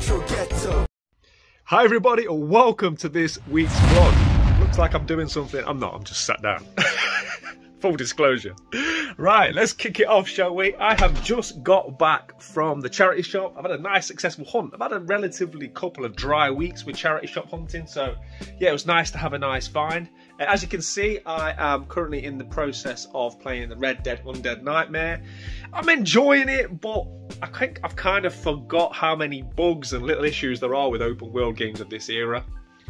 Ghetto. Hi everybody, and welcome to this week's vlog. Looks like I'm doing something. I'm not, I'm just sat down. Full disclosure. Right, let's kick it off, shall we? I have just got back from the charity shop. I've had a nice successful hunt. I've had a relatively couple of dry weeks with charity shop hunting, so yeah, it was nice to have a nice find. As you can see, I am currently in the process of playing the Red Dead Undead Nightmare. I'm enjoying it, but I think I've kind of forgot how many bugs and little issues there are with open world games of this era.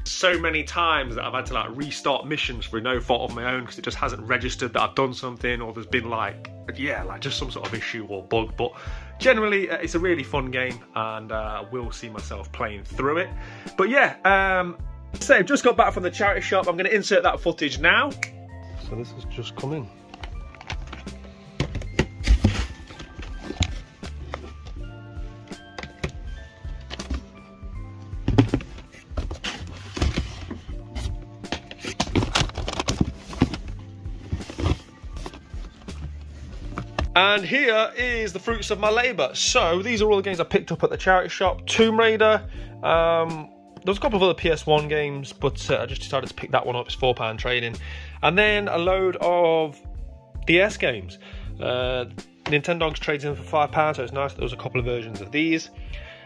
So many times that I've had to like restart missions through no fault of my own because it just hasn't registered that I've done something or there's been like, yeah, like just some sort of issue or bug. But generally, uh, it's a really fun game and uh, I will see myself playing through it. But yeah, um, so I've just got back from the charity shop. I'm going to insert that footage now. So this has just come in. And here is the fruits of my labour. So these are all the games I picked up at the charity shop. Tomb Raider. Um, there was a couple of other PS1 games, but uh, I just decided to pick that one up. It's four pound trading, and then a load of DS games. Uh, Nintendogs trades in for five pounds, so it's nice. There was a couple of versions of these.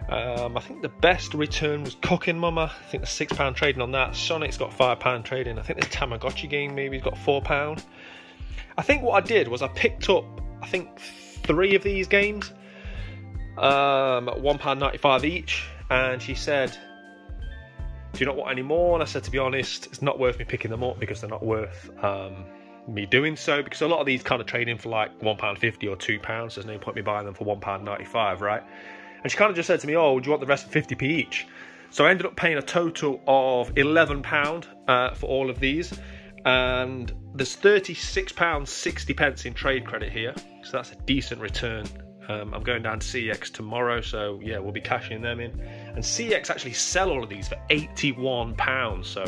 Um, I think the best return was Cooking Mama. I think the six pound trading on that. Sonic's got five pound trading. I think this Tamagotchi game maybe has got four pound. I think what I did was I picked up I think three of these games, um, one pound ninety five each, and she said, "Do you not want any more?" And I said, "To be honest, it's not worth me picking them up because they're not worth um, me doing so. Because a lot of these kind of trade in for like one pound fifty or two pounds. There's no point me buying them for one pound ninety five, right?" And she kind of just said to me, "Oh, do you want the rest of fifty p each?" So I ended up paying a total of eleven pound uh, for all of these and there's 36 pounds 60 pence in trade credit here so that's a decent return um, i'm going down to cex tomorrow so yeah we'll be cashing them in and cex actually sell all of these for 81 pounds so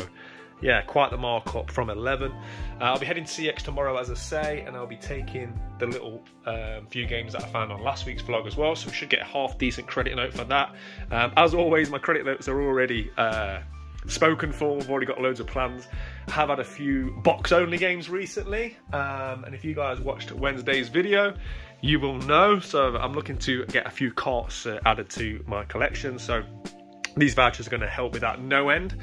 yeah quite the markup from 11 uh, i'll be heading to cex tomorrow as i say and i'll be taking the little um, few games that i found on last week's vlog as well so we should get a half decent credit note for that um, as always my credit notes are already uh, spoken for. We've already got loads of plans. Have had a few box only games recently, um, and if you guys watched Wednesday's video, you will know. So I'm looking to get a few carts uh, added to my collection. So these vouchers are going to help with that no end.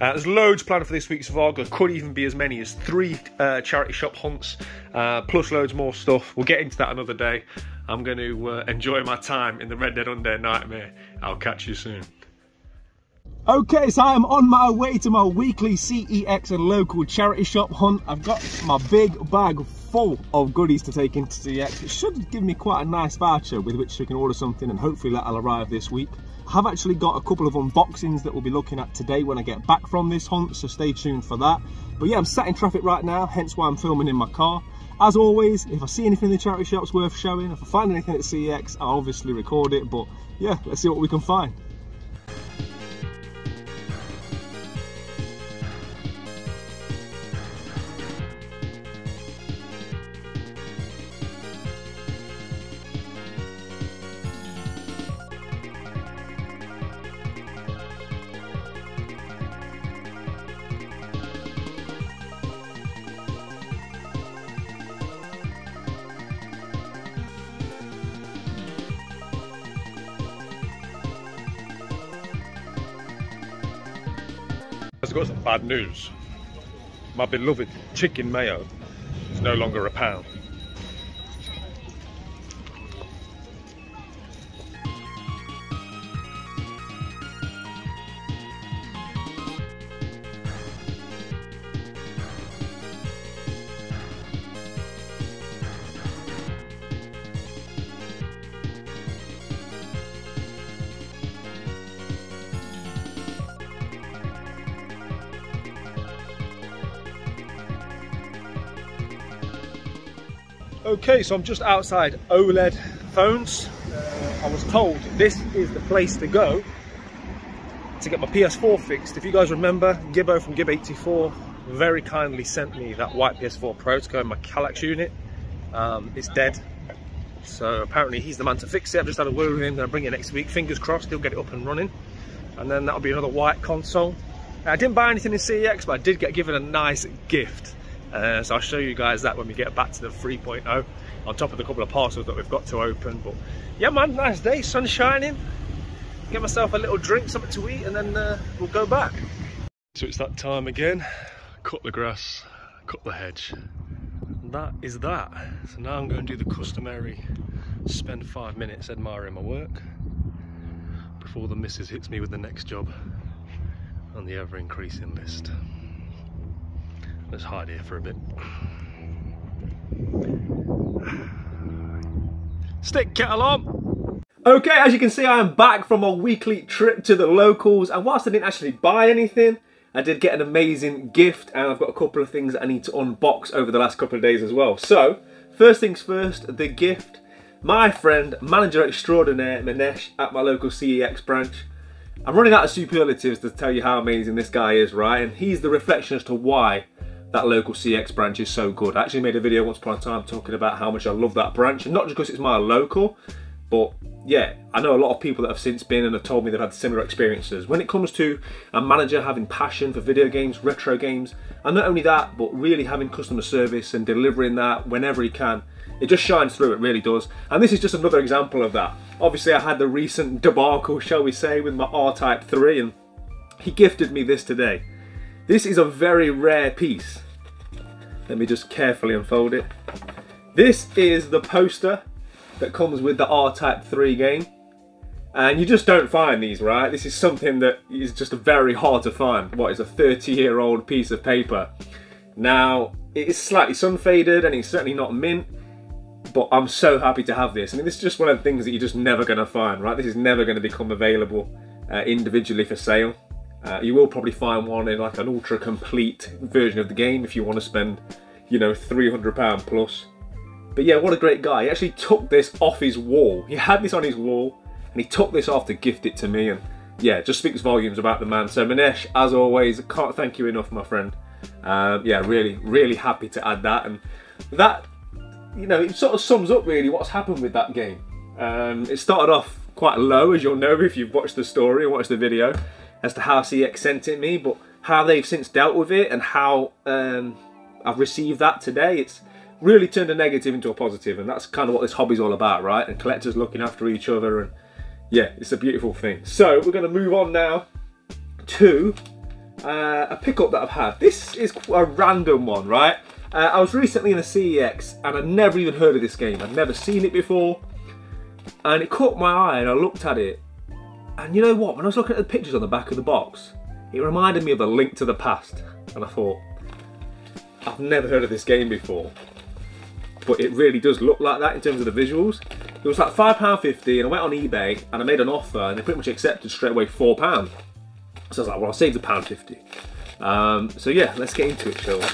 Uh, there's loads planned for this week's vlog. There could even be as many as three uh, charity shop hunts, uh, plus loads more stuff. We'll get into that another day. I'm going to uh, enjoy my time in the Red Dead Undead Nightmare. I'll catch you soon. Okay, so I am on my way to my weekly CEX and local charity shop hunt. I've got my big bag full of goodies to take into CEX. It should give me quite a nice voucher with which I can order something and hopefully that'll arrive this week. I have actually got a couple of unboxings that we'll be looking at today when I get back from this hunt, so stay tuned for that. But yeah, I'm sat in traffic right now, hence why I'm filming in my car. As always, if I see anything in the charity shops worth showing, if I find anything at CEX, I'll obviously record it, but yeah, let's see what we can find. I've got some bad news. My beloved chicken mayo is no longer a pound. Okay, so I'm just outside OLED phones. Uh, I was told this is the place to go to get my PS4 fixed. If you guys remember, Gibbo from Gib84 very kindly sent me that white PS4 Pro to go in my Kallax unit. Um, it's dead. So apparently he's the man to fix it. I've just had a word with him. Gonna bring it next week. Fingers crossed, he'll get it up and running. And then that'll be another white console. I didn't buy anything in CEX, but I did get given a nice gift. Uh, so I'll show you guys that when we get back to the 3.0 on top of the couple of parcels that we've got to open. But yeah, man, nice day, sun shining. Get myself a little drink, something to eat, and then uh, we'll go back. So it's that time again. Cut the grass, cut the hedge. And that is that. So now I'm going to do the customary spend five minutes admiring my work before the missus hits me with the next job on the ever increasing list. Let's hide here for a bit. Stick kettle on! Okay, as you can see, I am back from a weekly trip to the locals, and whilst I didn't actually buy anything, I did get an amazing gift, and I've got a couple of things I need to unbox over the last couple of days as well. So, first things first, the gift. My friend, manager extraordinaire Manesh at my local CEX branch, I'm running out of superlatives to tell you how amazing this guy is, right? And he's the reflection as to why that local CEX branch is so good. I actually made a video once upon a time talking about how much I love that branch, and not just because it's my local, but yeah, I know a lot of people that have since been and have told me they've had similar experiences. When it comes to a manager having passion for video games, retro games, and not only that, but really having customer service and delivering that whenever he can, it just shines through, it really does. And this is just another example of that. Obviously I had the recent debacle, shall we say, with my R-Type 3 and he gifted me this today. This is a very rare piece. Let me just carefully unfold it. This is the poster that comes with the R-Type 3 game. And you just don't find these, right? This is something that is just very hard to find. What is a 30 year old piece of paper? Now, it is slightly sun faded and it's certainly not mint, but I'm so happy to have this. I mean, this is just one of the things that you're just never going to find, right? This is never going to become available uh, individually for sale. Uh, you will probably find one in like an ultra complete version of the game if you want to spend, you know, £300 plus. But yeah, what a great guy. He actually took this off his wall. He had this on his wall and he took this off to gift it to me. And yeah, just speaks volumes about the man. So Manesh, as always, can't thank you enough, my friend. Um, yeah, really, really happy to add that. And that, you know, it sort of sums up really what's happened with that game. Um, it started off quite low, as you'll know if you've watched the story and watched the video as to how CEX sent it me, but how they've since dealt with it and how um, I've received that today, it's really turned a negative into a positive, and that's kind of what this hobby's all about, right? And collectors looking after each other, and yeah, it's a beautiful thing. So we're going to move on now to uh, a pickup that I've had. This is a random one, right? Uh, I was recently in a CEX and I'd never even heard of this game. I'd never seen it before. And it caught my eye and I looked at it and you know what? When I was looking at the pictures on the back of the box, it reminded me of a link to the past. And I thought, I've never heard of this game before. But it really does look like that in terms of the visuals. It was like £5.50 and I went on eBay and I made an offer and they pretty much accepted straight away £4. So I was like, well, I'll save the pound 50. Um, so yeah, let's get into it, shall we?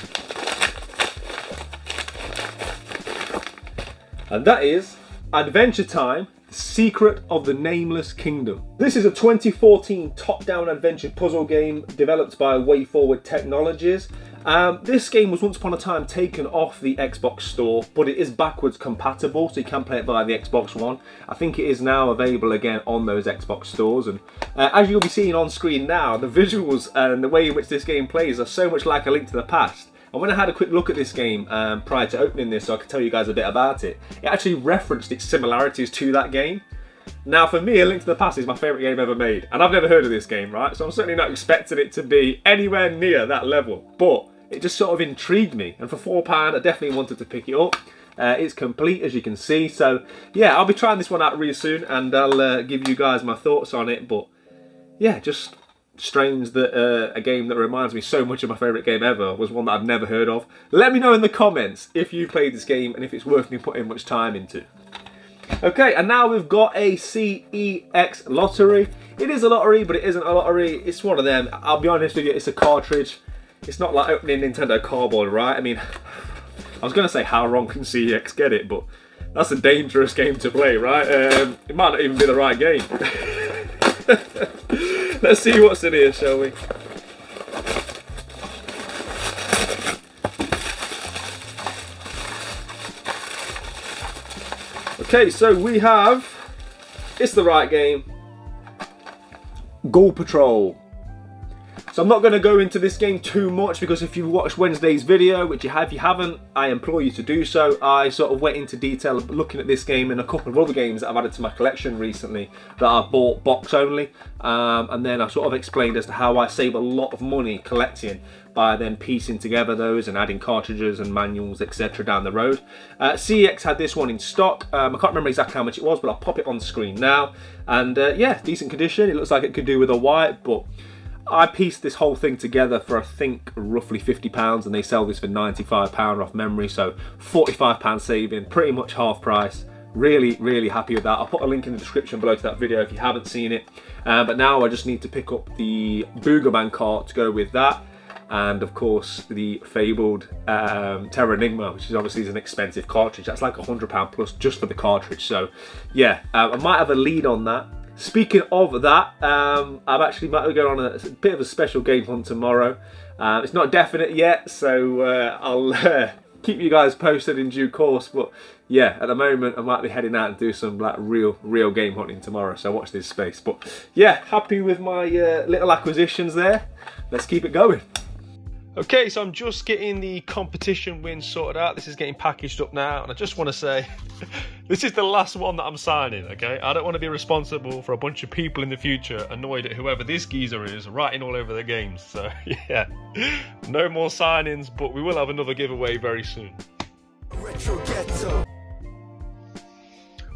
And that is Adventure Time Secret of the Nameless Kingdom. This is a 2014 top-down adventure puzzle game developed by WayForward Technologies. Um, this game was once upon a time taken off the Xbox store, but it is backwards compatible, so you can play it via the Xbox One. I think it is now available again on those Xbox stores, and uh, as you'll be seeing on screen now, the visuals and the way in which this game plays are so much like A Link to the Past. And went and had a quick look at this game um, prior to opening this so I could tell you guys a bit about it, it actually referenced its similarities to that game. Now for me, A Link to the Past is my favourite game ever made, and I've never heard of this game, right? So I'm certainly not expecting it to be anywhere near that level, but it just sort of intrigued me, and for £4 I definitely wanted to pick it up. Uh, it's complete as you can see, so yeah, I'll be trying this one out really soon, and I'll uh, give you guys my thoughts on it, but yeah, just strange that uh, a game that reminds me so much of my favourite game ever was one that I've never heard of. Let me know in the comments if you played this game and if it's worth me putting much time into. Okay, and now we've got a CEX lottery. It is a lottery, but it isn't a lottery. It's one of them. I'll be honest with you, it's a cartridge. It's not like opening Nintendo cardboard, right? I mean, I was going to say how wrong can CEX get it, but that's a dangerous game to play, right? Um, it might not even be the right game. Let's see what's in here, shall we? Okay, so we have, it's the right game, Ghoul Patrol. So I'm not going to go into this game too much because if you watched Wednesday's video, which you have, you haven't, I implore you to do so. I sort of went into detail looking at this game and a couple of other games that I've added to my collection recently that I've bought box only. Um, and then I sort of explained as to how I save a lot of money collecting by then piecing together those and adding cartridges and manuals, etc. down the road. Uh, CEX had this one in stock. Um, I can't remember exactly how much it was, but I'll pop it on screen now. And uh, yeah, decent condition. It looks like it could do with a white, but I pieced this whole thing together for I think roughly £50 and they sell this for £95 off memory so £45 saving pretty much half price really really happy with that I'll put a link in the description below to that video if you haven't seen it uh, but now I just need to pick up the Boogerman cart to go with that and of course the fabled um, Terranigma, which is obviously is an expensive cartridge. That's like a hundred pound plus just for the cartridge. So yeah, uh, I might have a lead on that Speaking of that, um, I'm actually might be going on a, a, bit of a special game hunt tomorrow. Um, it's not definite yet, so uh, I'll uh, keep you guys posted in due course. But yeah, at the moment I might be heading out and do some like real, real game hunting tomorrow. So watch this space. But yeah, happy with my uh, little acquisitions there. Let's keep it going. Okay, so I'm just getting the competition win sorted out. This is getting packaged up now, and I just want to say this is the last one that I'm signing, okay? I don't want to be responsible for a bunch of people in the future annoyed at whoever this geezer is writing all over the games. So, yeah, no more signings, but we will have another giveaway very soon.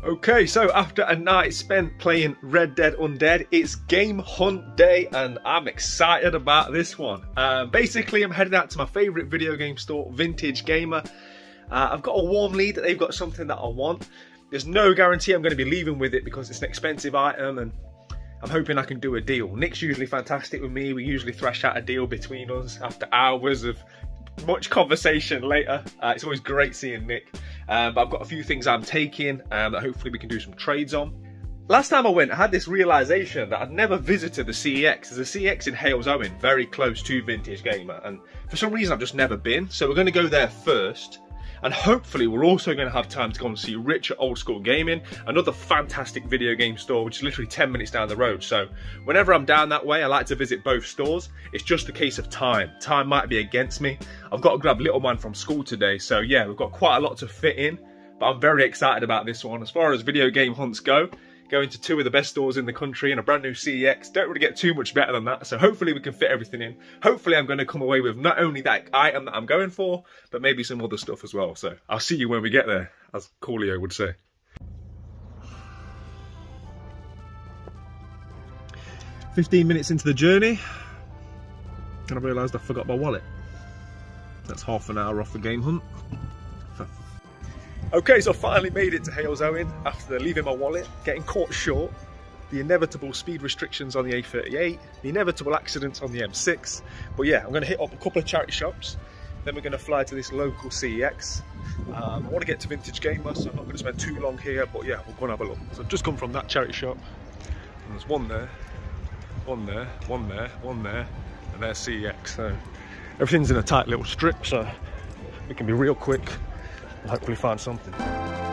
Okay, so after a night spent playing Red Dead Undead, it's game hunt day and I'm excited about this one. Uh, basically, I'm heading out to my favourite video game store, Vintage Gamer. Uh, I've got a warm lead that they've got something that I want. There's no guarantee I'm going to be leaving with it because it's an expensive item and I'm hoping I can do a deal. Nick's usually fantastic with me. We usually thrash out a deal between us after hours of much conversation later. Uh, it's always great seeing Nick. Um, but I've got a few things I'm taking um, that hopefully we can do some trades on. Last time I went, I had this realization that I'd never visited the CEX. There's a CEX in Halesowen, very close to Vintage Gamer, and for some reason I've just never been. So we're going to go there first, and hopefully we're also going to have time to go and see Richer Old School Gaming, another fantastic video game store, which is literally 10 minutes down the road. So whenever I'm down that way, I like to visit both stores. It's just a case of time. Time might be against me. I've got to grab little man from school today. So yeah, we've got quite a lot to fit in, but I'm very excited about this one. As far as video game hunts go, going to two of the best stores in the country and a brand new CEX. Don't really get too much better than that. So hopefully we can fit everything in. Hopefully I'm going to come away with not only that item that I'm going for, but maybe some other stuff as well. So I'll see you when we get there, as Coolio would say. Fifteen minutes into the journey, and I realised I forgot my wallet. That's half an hour off the game hunt. Okay, so I finally made it to Halesowen after leaving my wallet, getting caught short, the inevitable speed restrictions on the A38, the inevitable accidents on the M6. But yeah, I'm going to hit up a couple of charity shops, then we're going to fly to this local CEX. Um, I want to get to Vintage Gamer, so I'm not going to spend too long here, but yeah, we'll go and have a look. So I've just come from that charity shop, and there's one there, one there, one there, one there, and there's CEX. So everything's in a tight little strip, so it can be real quick hopefully find something.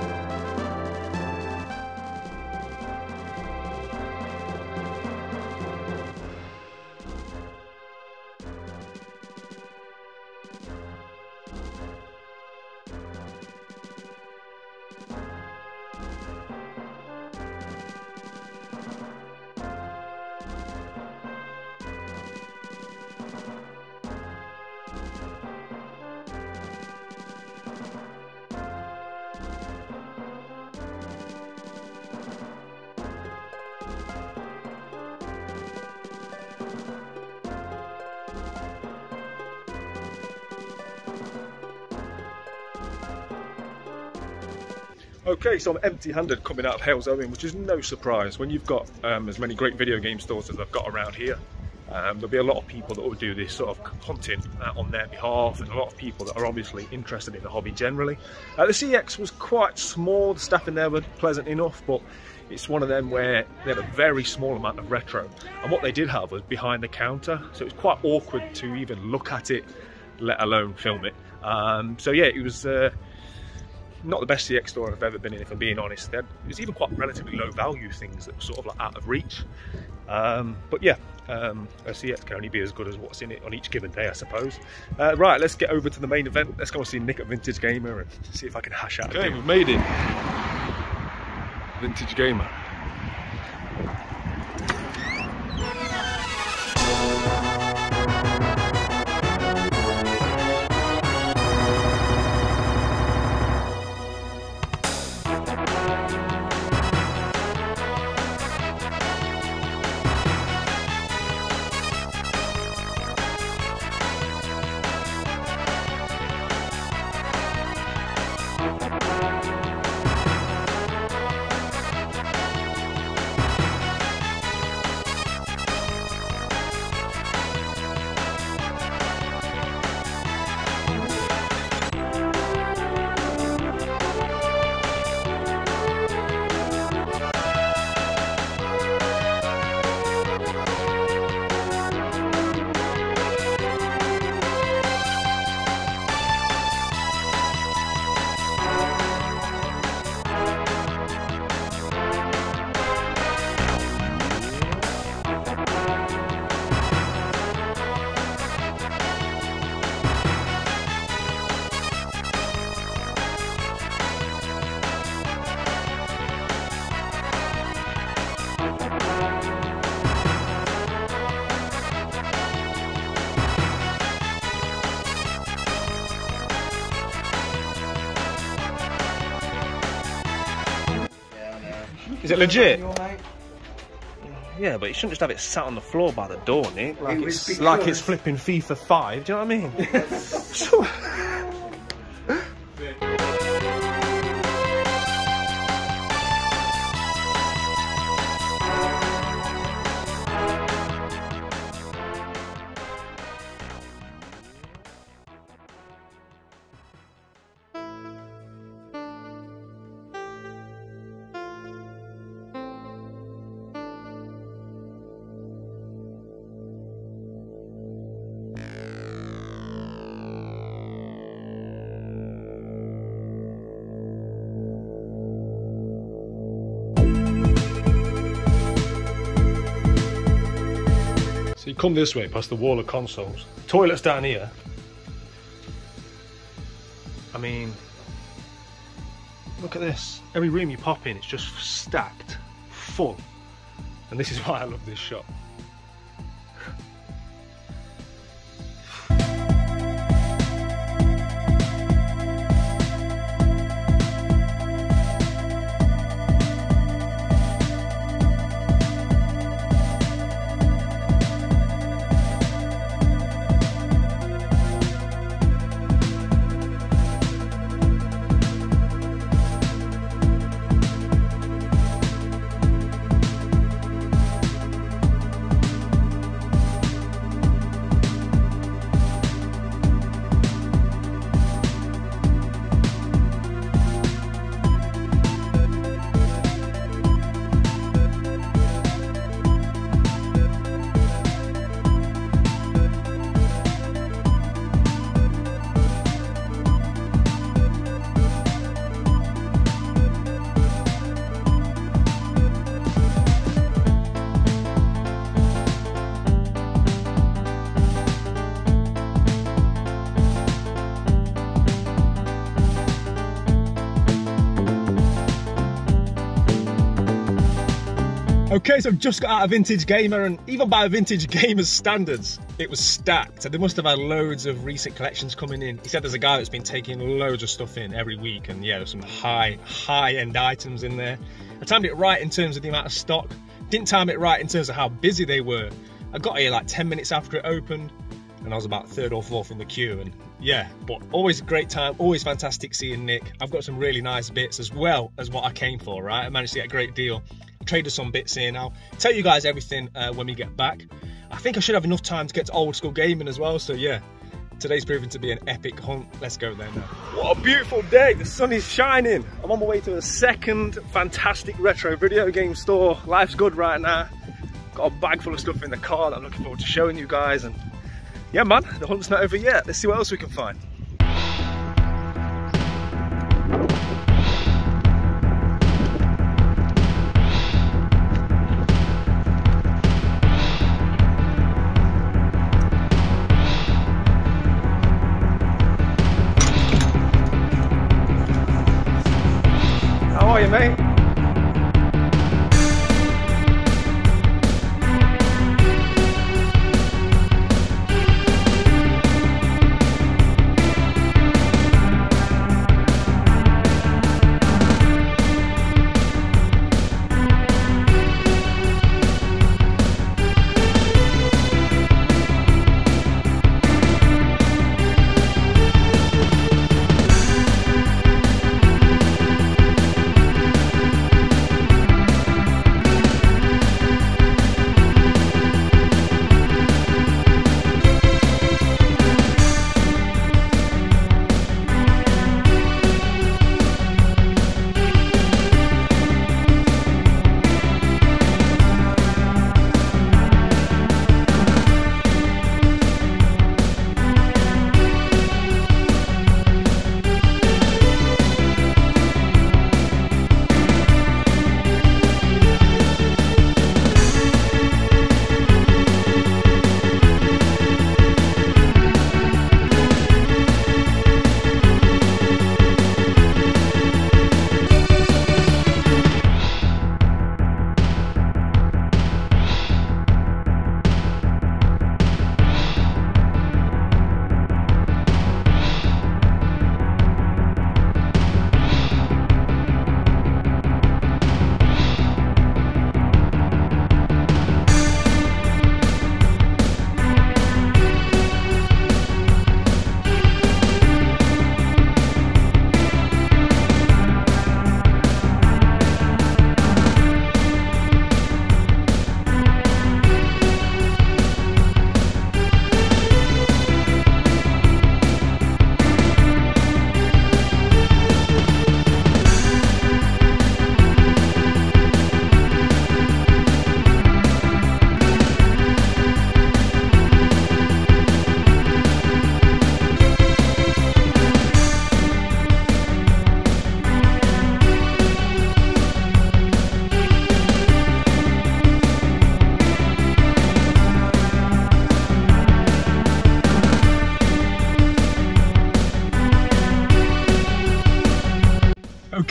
Okay, so I'm empty-handed coming out of Halesowen, which is no surprise when you've got um, as many great video game stores as I've got around here. Um, there'll be a lot of people that will do this sort of hunting uh, on their behalf and a lot of people that are obviously interested in the hobby generally. Uh, the CEX was quite small, the staff in there were pleasant enough, but it's one of them where they had a very small amount of retro. And what they did have was behind the counter, so it was quite awkward to even look at it, let alone film it. Um, so yeah, it was... Uh, not the best CEX store I've ever been in, if I'm being honest. It was even quite relatively low value things that were sort of like out of reach. Um, but yeah, um, a CEX can only be as good as what's in it on each given day, I suppose. Uh, right, let's get over to the main event. Let's go and see Nick at Vintage Gamer and see if I can hash out. Okay, we've made it. Vintage Gamer. Is it legit? Yeah, but you shouldn't just have it sat on the floor by the door, Nick. Like, It it's, like because- it's flipping FIFA 5. Do you know what I mean? So- come this way past the wall of consoles. Toilets down here. I mean, look at this. Every room you pop in, it's just stacked, full. And this is why I love this shop. Okay, so I've just got out of Vintage Gamer, and even by Vintage Gamer's standards, it was stacked. So they must have had loads of recent collections coming in. He said there's a guy that's been taking loads of stuff in every week, and yeah, there's some high, high-end items in there. I timed it right in terms of the amount of stock. Didn't time it right in terms of how busy they were. I got here like 10 minutes after it opened, and I was about third or fourth in the queue, and yeah, but always a great time, always fantastic seeing Nick. I've got some really nice bits as well as what I came for, right? I managed to get a great deal. Traded some bits here I'll tell you guys everything uh, when we get back. I think I should have enough time to get to old school gaming as well, so yeah. Today's proving to be an epic hunt. Let's go there now. What a beautiful day. The sun is shining. I'm on my way to a second fantastic retro video game store. Life's good right now. Got a bag full of stuff in the car that I'm looking forward to showing you guys. And yeah, man, the hunt's not over yet. Let's see what else we can find.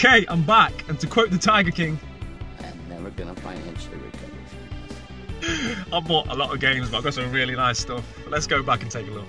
Okay, I'm back, and to quote the Tiger King, I'm never gonna financially recover from this. I bought a lot of games, but I got some really nice stuff. Let's go back and take a look.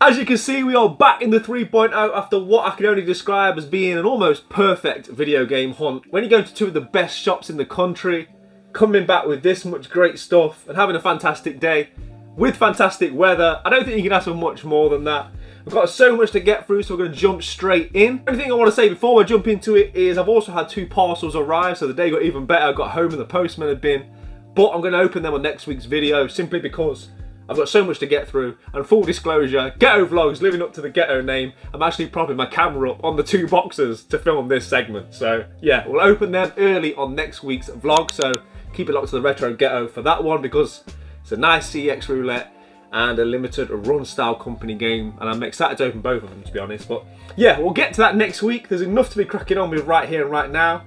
As you can see, we are back in the 3.0 after what I can only describe as being an almost perfect video game hunt. When you go to two of the best shops in the country, coming back with this much great stuff and having a fantastic day with fantastic weather, I don't think you can ask for much more than that. We've got so much to get through, so we're going to jump straight in. Only thing I want to say before I jump into it is I've also had two parcels arrive, so the day got even better. I got home and the postman had been, but I'm going to open them on next week's video simply because I've got so much to get through. And full disclosure, Ghetto Vlogs, living up to the Ghetto name, I'm actually propping my camera up on the two boxes to film this segment. So yeah, we'll open them early on next week's vlog, so keep it locked to the Retro Ghetto for that one because it's a nice CEX roulette and a limited run style company game and I'm excited to open both of them to be honest but yeah we'll get to that next week. There's enough to be cracking on with right here and right now.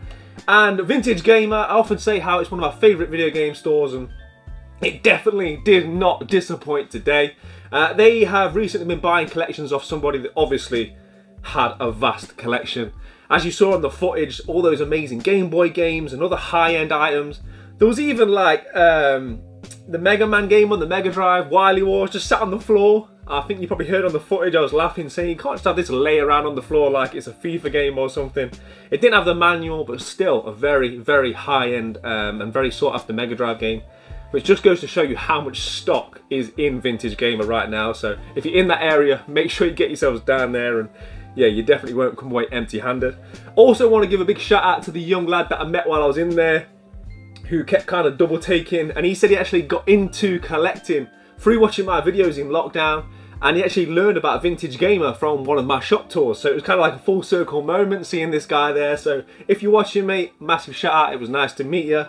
And Vintage Gamer I often say how it's one of my favourite video game stores and it definitely did not disappoint today. Uh, they have recently been buying collections off somebody that obviously had a vast collection. As you saw in the footage all those amazing Game Boy games and other high-end items. There was even like um, the Mega Man game on the Mega Drive, Wily Wars, just sat on the floor. I think you probably heard on the footage I was laughing saying you can't just have this lay around on the floor like it's a FIFA game or something. It didn't have the manual but still a very very high end um, and very sought after Mega Drive game which just goes to show you how much stock is in Vintage Gamer right now so if you're in that area make sure you get yourselves down there and yeah you definitely won't come away empty handed. Also want to give a big shout out to the young lad that I met while I was in there who kept kind of double taking and he said he actually got into collecting through watching my videos in lockdown and he actually learned about Vintage Gamer from one of my shop tours. So it was kind of like a full circle moment seeing this guy there. So if you're watching mate massive shout out. It was nice to meet you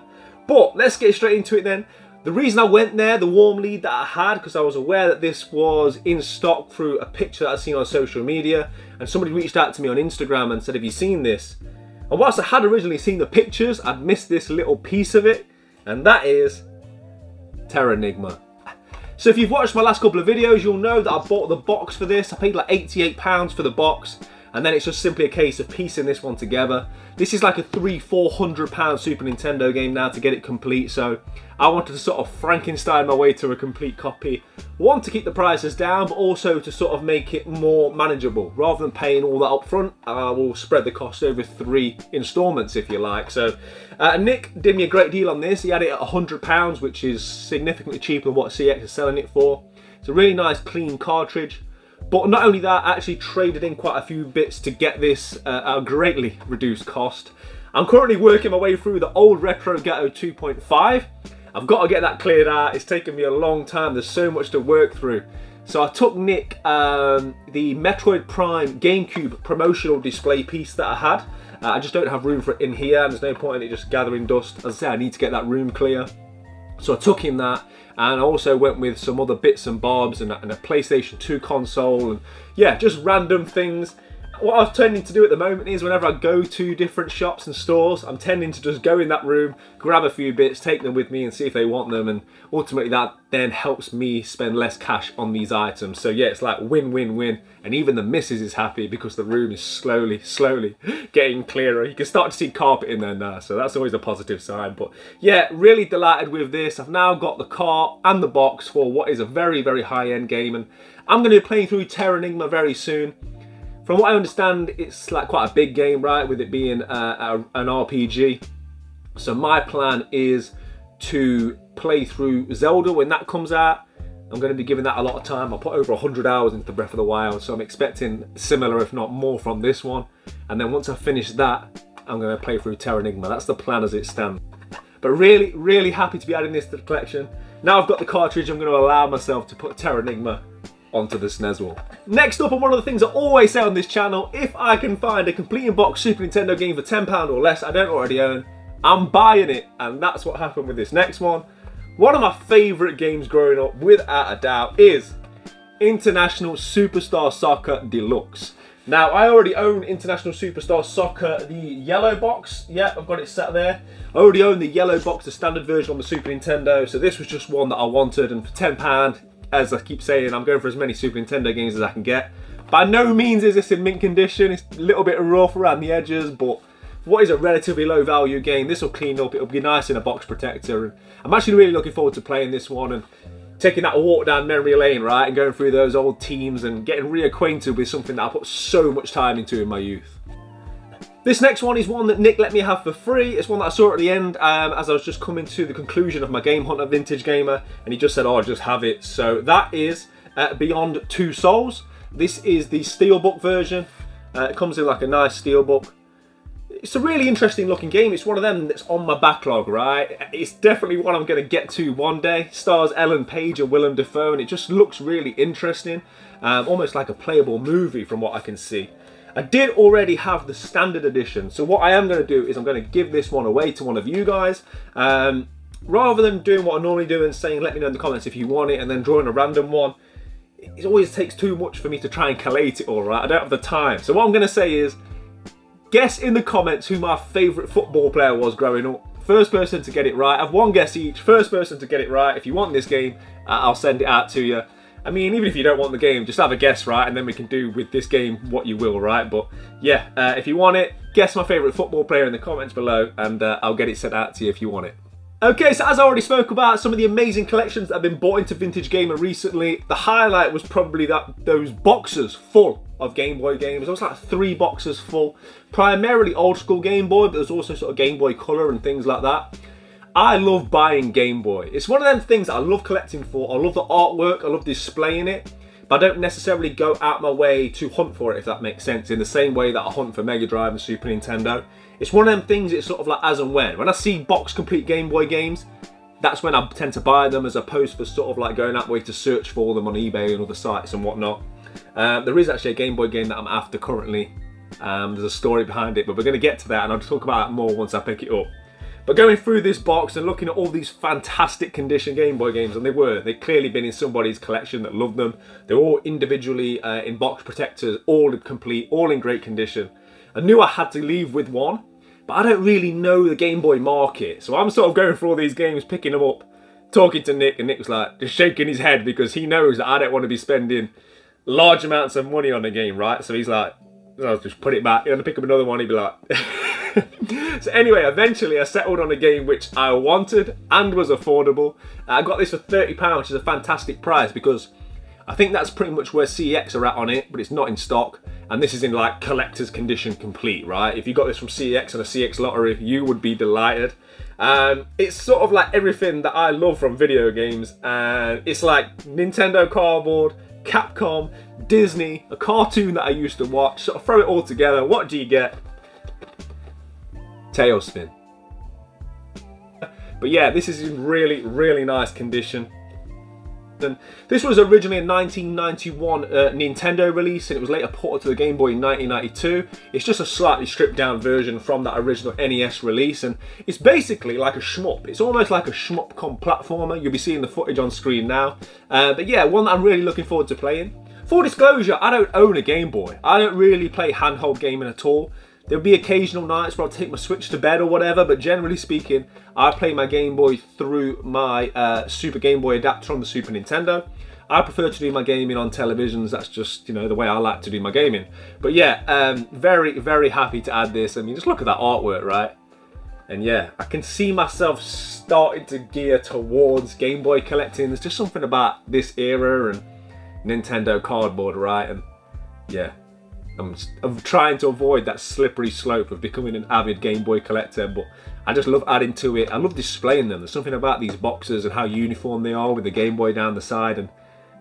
but let's get straight into it then. The reason I went there, the warm lead that I had, because I was aware that this was in stock through a picture that I'd seen on social media, and somebody reached out to me on Instagram and said, have you seen this? And whilst I had originally seen the pictures, I'd missed this little piece of it, and that is Terranigma. So if you've watched my last couple of videos, you'll know that I bought the box for this. I paid like £88 for the box. And then it's just simply a case of piecing this one together. This is like a three, four hundred pound Super Nintendo game now to get it complete, so I wanted to sort of Frankenstein my way to a complete copy. One, to keep the prices down, but also to sort of make it more manageable. Rather than paying all that up front, I will spread the cost over three installments, if you like. So uh, Nick did me a great deal on this. He had it at £100, which is significantly cheaper than what CEX is selling it for. It's a really nice, clean cartridge. But not only that, I actually traded in quite a few bits to get this uh, at a greatly reduced cost. I'm currently working my way through the old Retro Ghetto 2.5. I've got to get that cleared out. It's taken me a long time. There's so much to work through. So I took Nick um, the Metroid Prime GameCube promotional display piece that I had. Uh, I just don't have room for it in here. and There's no point in it just gathering dust. As I say, I need to get that room clear. So I took him that and I also went with some other bits and bobs and, and a PlayStation 2 console and yeah, just random things what I'm tending to do at the moment is whenever I go to different shops and stores, I'm tending to just go in that room, grab a few bits, take them with me and see if they want them. And ultimately that then helps me spend less cash on these items. So yeah, it's like win, win, win. And even the missus is happy because the room is slowly, slowly getting clearer. You can start to see carpet in there now. So that's always a positive sign. But yeah, really delighted with this. I've now got the car and the box for what is a very, very high end game. And I'm going to be playing through Terra Terranigma very soon. From what I understand, it's like quite a big game, right? With it being uh, a, an RPG. So my plan is to play through Zelda when that comes out. I'm going to be giving that a lot of time. I put over 100 hours into The Breath of the Wild, so I'm expecting similar, if not more, from this one. And then once I finish that, I'm going to play through Terra Terranigma. That's the plan as it stands. But really, really happy to be adding this to the collection. Now I've got the cartridge, I'm going to allow myself to put Terra Terranigma onto the SNES wall. Next up, and one of the things I always say on this channel, if I can find a complete in-box Super Nintendo game for £10 or less I don't already own, I'm buying it. And that's what happened with this next one. One of my favourite games growing up, without a doubt, is International Superstar Soccer Deluxe. Now, I already own International Superstar Soccer, the yellow box. Yeah, I've got it set there. I already own the yellow box, the standard version on the Super Nintendo. So this was just one that I wanted. And for £10, as I keep saying, I'm going for as many Super Nintendo games as I can get. By no means is this in mint condition. It's a little bit rough around the edges, but what is a relatively low value game, this will clean up. It'll be nice in a box protector. I'm actually really looking forward to playing this one and taking that walk down memory lane, right, and going through those old teams and getting reacquainted with something that I put so much time into in my youth. This next one is one that Nick let me have for free. It's one that I saw at the end um, as I was just coming to the conclusion of my Game Hunter Vintage Gamer, and he just said, oh, just have it. So that is uh, Beyond Two Souls. This is the Steelbook version. Uh, it comes in like a nice Steelbook. It's a really interesting looking game. It's one of them that's on my backlog, right? It's definitely one I'm going to get to one day. Stars Ellen Page and Willem Dafoe, and it just looks really interesting. Um, almost like a playable movie from what I can see. I did already have the standard edition, so what I am going to do is I'm going to give this one away to one of you guys. Um, rather than doing what I normally do and saying let me know in the comments if you want it and then drawing a random one, it always takes too much for me to try and collate it all, right? I don't have the time. So what I'm going to say is, guess in the comments who my favourite football player was growing up. First person to get it right. I've one guess each. First person to get it right. If you want this game, I'll send it out to you. I mean, even if you don't want the game, just have a guess, right? And then we can do with this game what you will, right? But yeah, uh, if you want it, guess my favourite football player in the comments below and uh, I'll get it sent out to you if you want it. Okay, so as I already spoke about, some of the amazing collections that have been bought into Vintage Gamer recently, the highlight was probably that those boxes full of Game Boy games. It was like three boxes full, primarily old school Game Boy, but there's also sort of Game Boy Color and things like that. I love buying Game Boy. It's one of them things I love collecting for. I love the artwork, I love displaying it, but I don't necessarily go out my way to hunt for it, if that makes sense, in the same way that I hunt for Mega Drive and Super Nintendo. It's one of them things, it's sort of like as and when. When I see box complete Game Boy games, that's when I tend to buy them as opposed to sort of like going that way to search for them on eBay and other sites and whatnot. Um, there is actually a Game Boy game that I'm after currently. Um, there's a story behind it, but we're going to get to that and I'll talk about that more once I pick it up. But going through this box and looking at all these fantastic condition Game Boy games, and they were, they'd clearly been in somebody's collection that loved them. They're all individually uh, in box protectors, all complete, all in great condition. I knew I had to leave with one, but I don't really know the Game Boy market. So I'm sort of going through all these games, picking them up, talking to Nick, and Nick was like, just shaking his head because he knows that I don't want to be spending large amounts of money on a game, right? So he's like, I'll just put it back. You know, pick up another one. He'd be like. so anyway, eventually I settled on a game which I wanted and was affordable. I got this for thirty pounds, which is a fantastic price because I think that's pretty much where CEX are at on it, but it's not in stock. And this is in like collector's condition complete, right? If you got this from CEX and a CEX lottery, you would be delighted. Um, it's sort of like everything that I love from video games, and it's like Nintendo cardboard, Capcom, Disney, a cartoon that I used to watch. Sort of throw it all together. What do you get? TaleSpin. But yeah, this is in really, really nice condition. And this was originally a 1991 uh, Nintendo release and it was later ported to the Game Boy in 1992. It's just a slightly stripped down version from that original NES release and it's basically like a shmup. It's almost like a shmup-com platformer. You'll be seeing the footage on screen now. Uh, but yeah, one that I'm really looking forward to playing. Full disclosure, I don't own a Game Boy. I don't really play handheld gaming at all. There'll be occasional nights where I'll take my Switch to bed or whatever, but generally speaking, I play my Game Boy through my uh, Super Game Boy adapter on the Super Nintendo. I prefer to do my gaming on televisions. That's just, you know, the way I like to do my gaming. But yeah, um, very, very happy to add this. I mean, just look at that artwork, right? And yeah, I can see myself starting to gear towards Game Boy collecting. There's just something about this era and Nintendo cardboard, right? And yeah, I'm, I'm trying to avoid that slippery slope of becoming an avid Game Boy collector, but I just love adding to it. I love displaying them. There's something about these boxes and how uniform they are with the Game Boy down the side, and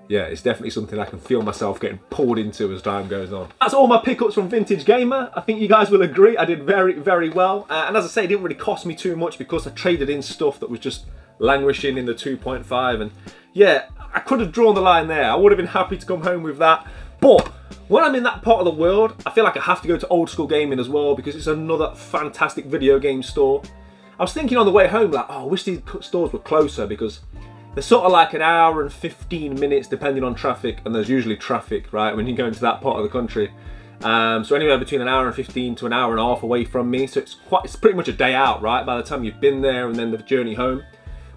yeah, it's definitely something I can feel myself getting pulled into as time goes on. That's all my pickups from Vintage Gamer. I think you guys will agree I did very, very well. Uh, and as I say, it didn't really cost me too much because I traded in stuff that was just languishing in the 2.5. And yeah, I could have drawn the line there. I would have been happy to come home with that. But when I'm in that part of the world, I feel like I have to go to Old School Gaming as well because it's another fantastic video game store. I was thinking on the way home, like, oh, I wish these stores were closer because they're sort of like an hour and 15 minutes depending on traffic, and there's usually traffic, right, when you go into that part of the country. Um, so anywhere between an hour and 15 to an hour and a half away from me. So it's quite, it's pretty much a day out, right, by the time you've been there and then the journey home.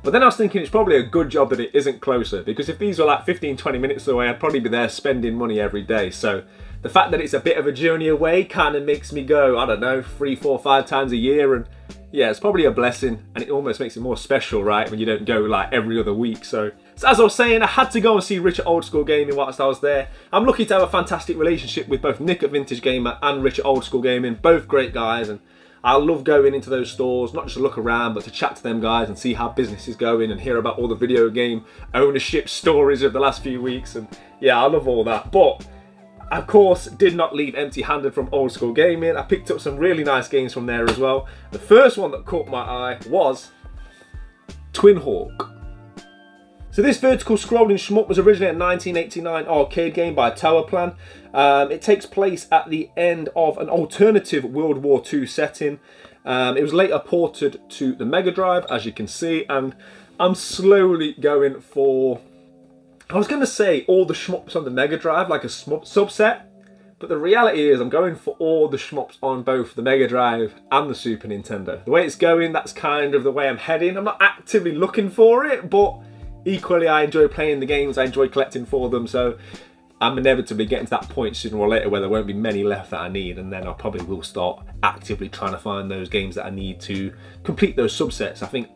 But then I was thinking it's probably a good job that it isn't closer because if these were like 15, 20 minutes away, I'd probably be there spending money every day. So the fact that it's a bit of a journey away kind of makes me go, I don't know, three, four, five times a year. And yeah, it's probably a blessing and it almost makes it more special, right? When you don't go like every other week. So, so as I was saying, I had to go and see Rich at Old School Gaming whilst I was there. I'm lucky to have a fantastic relationship with both Nick at Vintage Gamer and Rich at Old School Gaming, both great guys. And I love going into those stores, not just to look around, but to chat to them guys and see how business is going and hear about all the video game ownership stories of the last few weeks. And yeah, I love all that. But of course, did not leave empty-handed from Old School Gaming. I picked up some really nice games from there as well. The first one that caught my eye was Twin Hawk. So this vertical scrolling shmup was originally a 1989 arcade game by Toaplan. Um, it takes place at the end of an alternative World War II setting. Um, it was later ported to the Mega Drive, as you can see, and I'm slowly going for... I was going to say all the shmups on the Mega Drive, like a subset, but the reality is I'm going for all the shmups on both the Mega Drive and the Super Nintendo. The way it's going, that's kind of the way I'm heading. I'm not actively looking for it, but equally I enjoy playing the games, I enjoy collecting for them, so I'm inevitably getting to that point sooner or later where there won't be many left that I need, and then I probably will start actively trying to find those games that I need to complete those subsets. I think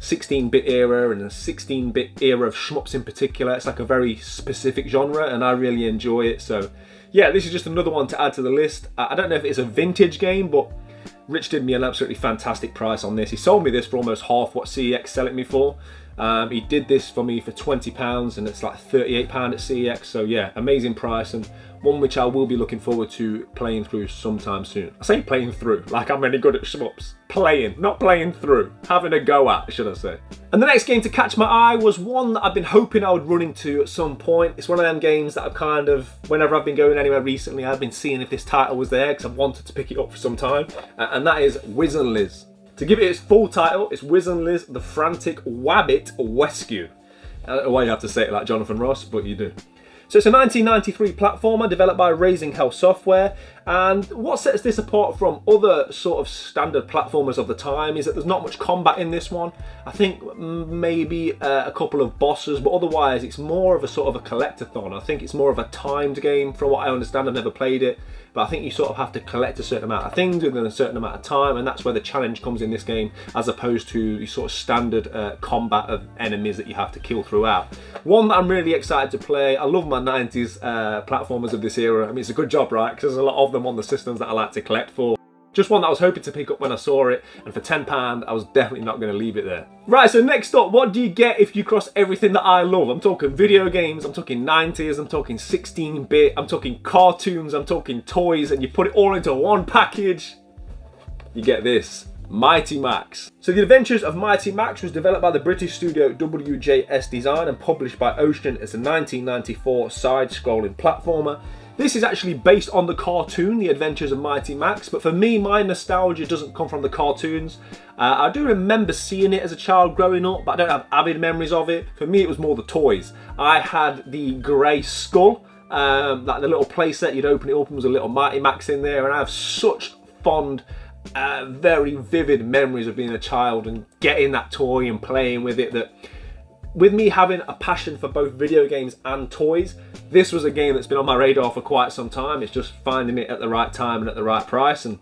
16-bit era and a 16-bit era of shmups in particular, it's like a very specific genre, and I really enjoy it, so yeah, this is just another one to add to the list. I don't know if it's a vintage game, but Rich did me an absolutely fantastic price on this. He sold me this for almost half what CEX selling me for. Um, he did this for me for £20 and it's like £38 at CEX. So yeah, amazing price and one which I will be looking forward to playing through sometime soon. I say playing through, like I'm any good at shmups. Playing, not playing through. Having a go at, should I say. And the next game to catch my eye was one that I've been hoping I would run into at some point. It's one of them games that I've kind of, whenever I've been going anywhere recently, I've been seeing if this title was there because I've wanted to pick it up for some time. And that is Wiz and Liz. To give it its full title, it's Wiz and Liz, The Frantic Wabbit Rescue. I don't know why you have to say it like Jonathan Ross, but you do. So it's a 1993 platformer developed by Raising Hell Software and what sets this apart from other sort of standard platformers of the time is that there's not much combat in this one. I think maybe uh, a couple of bosses but otherwise it's more of a sort of a collectathon. I think it's more of a timed game from what I understand. I've never played it but I think you sort of have to collect a certain amount of things within a certain amount of time, and that's where the challenge comes in this game, as opposed to the sort of standard uh, combat of enemies that you have to kill throughout. One that I'm really excited to play. I love my 90s uh, platformers of this era. I mean, it's a good job, right? Because there's a lot of them on the systems that I like to collect for. Just one that I was hoping to pick up when I saw it, and for £10, I was definitely not going to leave it there. Right, so next up, what do you get if you cross everything that I love? I'm talking video games, I'm talking 90s, I'm talking 16-bit, I'm talking cartoons, I'm talking toys, and you put it all into one package, you get this. Mighty Max. So the Adventures of Mighty Max was developed by the British studio WJS Design and published by Ocean as a 1994 side-scrolling platformer. This is actually based on the cartoon, The Adventures of Mighty Max, but for me, my nostalgia doesn't come from the cartoons. Uh, I do remember seeing it as a child growing up, but I don't have avid memories of it. For me, it was more the toys. I had the grey skull, um, like the little playset, you'd open it up and was a little Mighty Max in there, and I have such fond uh, very vivid memories of being a child and getting that toy and playing with it that with me having a passion for both video games and toys, this was a game that's been on my radar for quite some time. It's just finding it at the right time and at the right price. And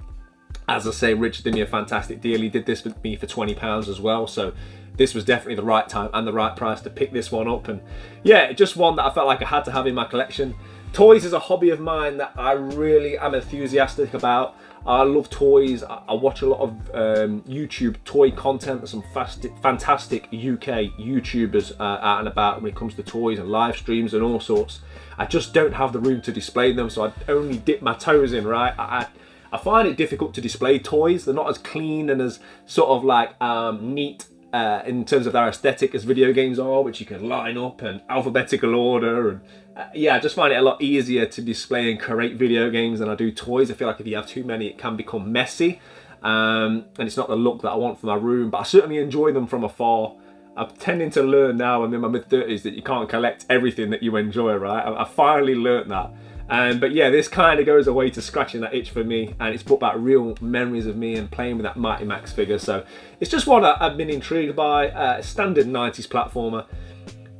as I say, Richard did me a fantastic deal. He did this with me for £20 as well. So this was definitely the right time and the right price to pick this one up. And yeah, just one that I felt like I had to have in my collection. Toys is a hobby of mine that I really am enthusiastic about. I love toys. I watch a lot of um, YouTube toy content. There's some fast, fantastic UK YouTubers uh, out and about when it comes to toys and live streams and all sorts. I just don't have the room to display them, so I only dip my toes in, right? I, I find it difficult to display toys. They're not as clean and as sort of like um, neat uh, in terms of their aesthetic as video games are, which you can line up and alphabetical order. And uh, yeah, I just find it a lot easier to display and create video games than I do toys. I feel like if you have too many, it can become messy. Um, and it's not the look that I want for my room, but I certainly enjoy them from afar. I'm tending to learn now, I'm in my mid 30s, that you can't collect everything that you enjoy, right? I, I finally learned that. Um, but yeah, this kind of goes away to scratching that itch for me, and it's brought back real memories of me and playing with that Mighty Max figure. So it's just one I've been intrigued by. Uh, standard 90s platformer.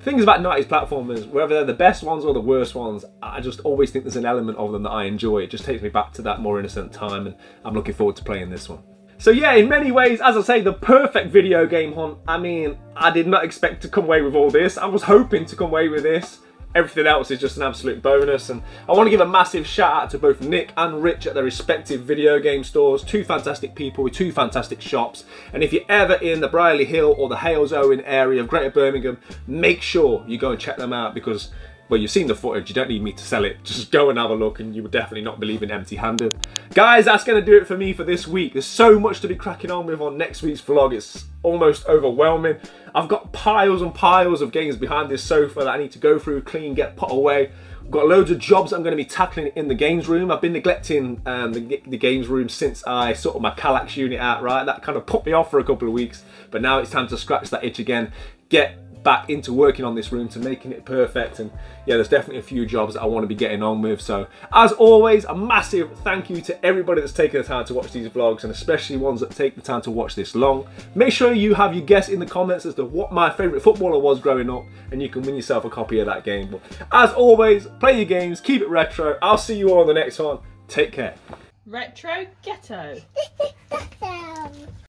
Things about 90s platformers, whether they're the best ones or the worst ones, I just always think there's an element of them that I enjoy. It just takes me back to that more innocent time, and I'm looking forward to playing this one. So yeah, in many ways, as I say, the perfect video game hunt. I mean, I did not expect to come away with all this. I was hoping to come away with this. Everything else is just an absolute bonus. And I want to give a massive shout out to both Nick and Rich at their respective video game stores. Two fantastic people with two fantastic shops. And if you're ever in the Brierley Hill or the Halesowen area of Greater Birmingham, make sure you go and check them out because well, you've seen the footage, you don't need me to sell it. Just go and have a look and you would definitely not believe in empty-handed. Guys, that's going to do it for me for this week. There's so much to be cracking on with on next week's vlog. It's almost overwhelming. I've got piles and piles of games behind this sofa that I need to go through, clean, get put away. I've got loads of jobs I'm going to be tackling in the games room. I've been neglecting um, the, the, games room since I sorted my Kallax unit out, right? That kind of put me off for a couple of weeks, but now it's time to scratch that itch again, get back into working on this room to making it perfect. And yeah there's definitely a few jobs that I want to be getting on with. So as always a massive thank you to everybody that's taken the time to watch these vlogs and especially ones that take the time to watch this long. Make sure you have your guess in the comments as to what my favorite footballer was growing up and you can win yourself a copy of that game. But as always play your games keep it retro. I'll see you all on the next one. Take care. Retro Ghetto